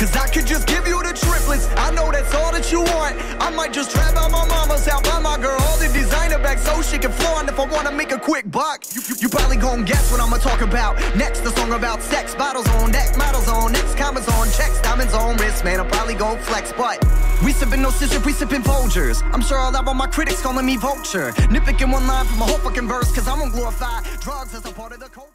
Cause I could just give you the triplets. I know that's all that you want. I might just trap out my mama's out buy my girl all the designer bags so she can flaunt if I wanna make a quick buck. You, you, you probably gon' guess what I'ma talk about. Next, the song about sex, bottles on deck, models on next, commas on checks, diamonds on wrist, man. I'm probably gon' flex, but we sippin' no scissor, we sippin' Folgers. I'm sure I'll have all my critics calling me vulture. Nitpicking one line from a whole fucking verse, cause I'm gonna glorify drugs as a part of the culture.